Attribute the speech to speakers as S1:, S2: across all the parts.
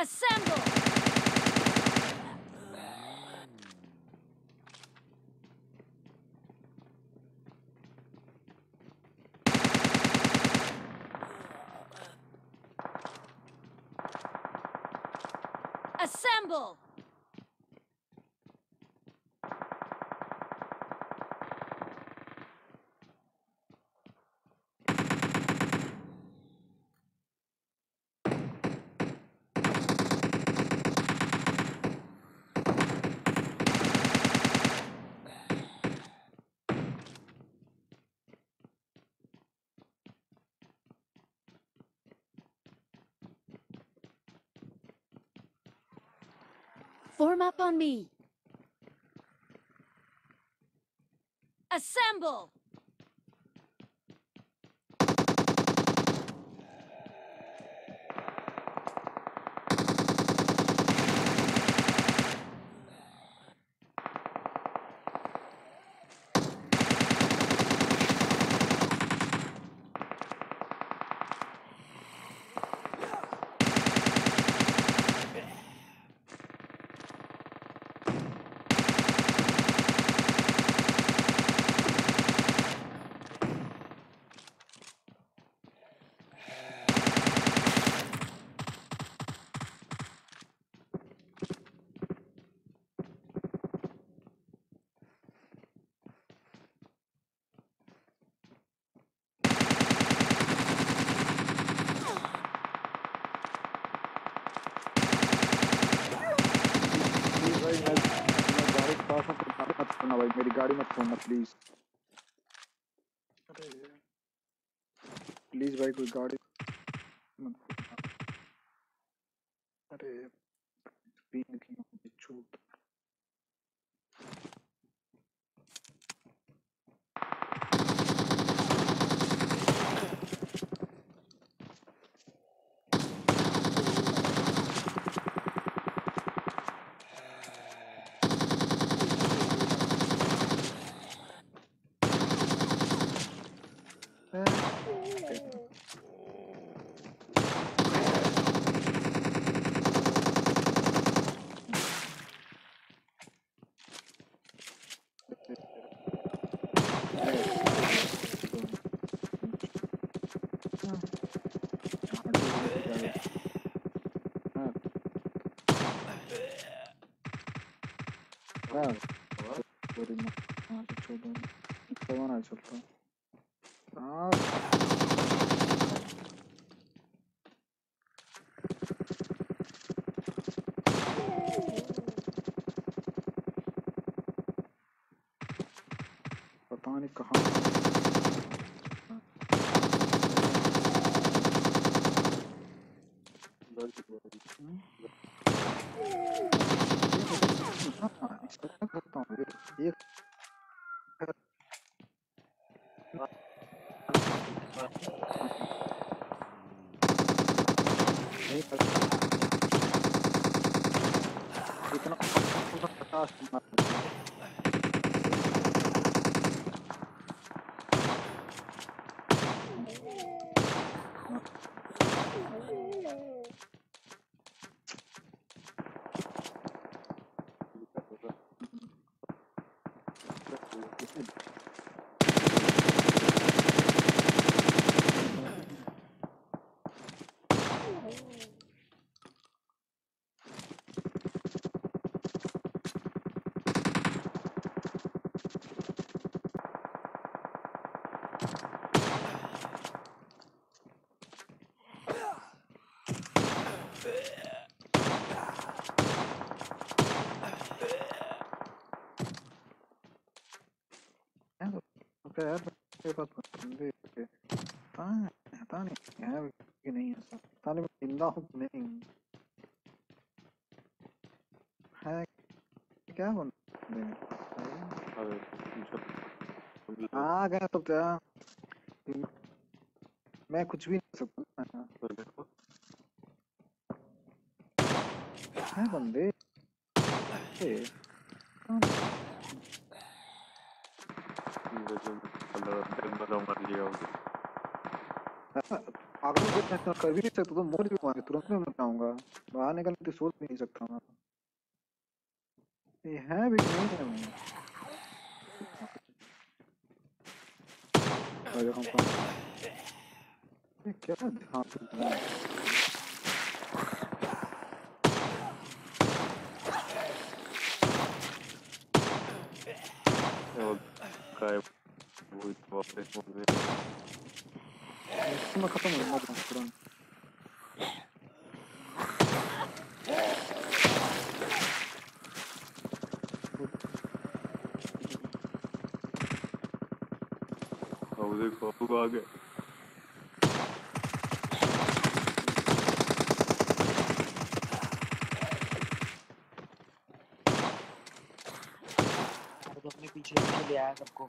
S1: Assemble! Assemble! Form up on me. Assemble!
S2: गाड़ी मत छोड़ना प्लीज़ प्लीज़ भाई कोई गाड़ी मत अरे पीन की छूट। हाँ sorry, मैं हाँ तो छोड़ो कौन आ चलता हाँ पता नहीं कहाँ हाँ, Fica na próxima. हूँ तो यार मेरे पास बंदे पता नहीं है कि नहीं है पता नहीं ज़िंदा हूँ कि नहीं। है क्या बंदे मेरे आ गया तो क्या? मैं कुछ भी नहीं सकता। है बंदे। अगर मैं कर भी नहीं सकता तो मोर भी मारे तुरंत में मैं बताऊँगा बाहर निकलने की सोच नहीं सकता मैं ये है भी नहीं है मैं जा रहा ये क्या ध्यान से こい
S1: つはペソで。
S2: そんな方もいなくなってらん。
S1: अब देखो अब आ गए
S3: अपने पीछे पीछे आया सबको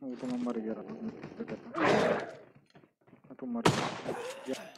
S2: कर अरे यार मैं क्या कर दिया वो तो मैं मर गया मैं तो मर गया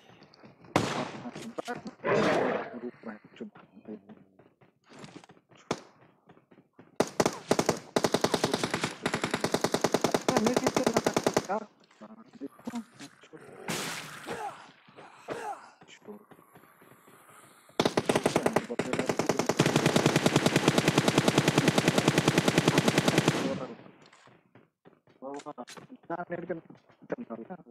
S2: American Terminal.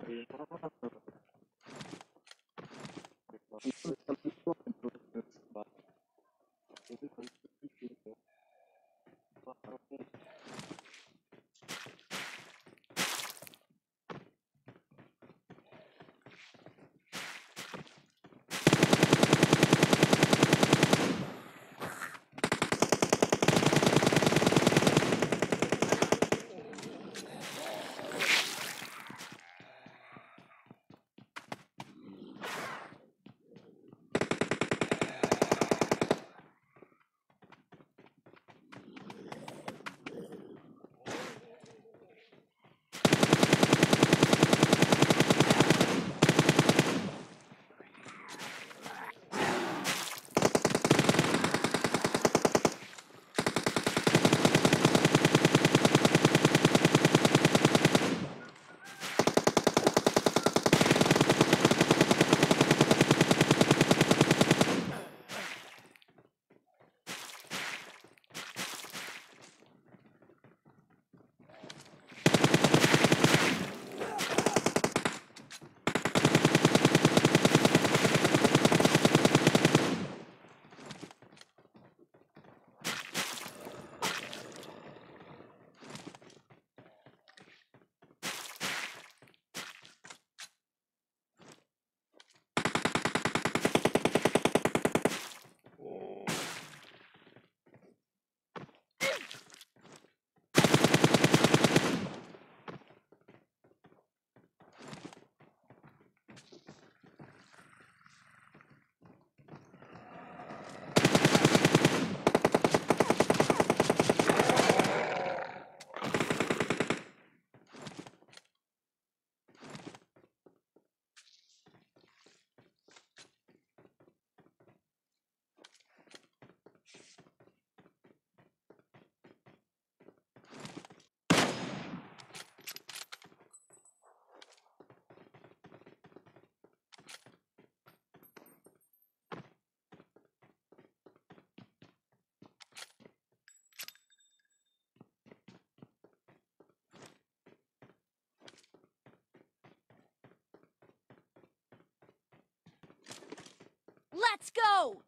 S4: Let's go!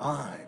S5: I'm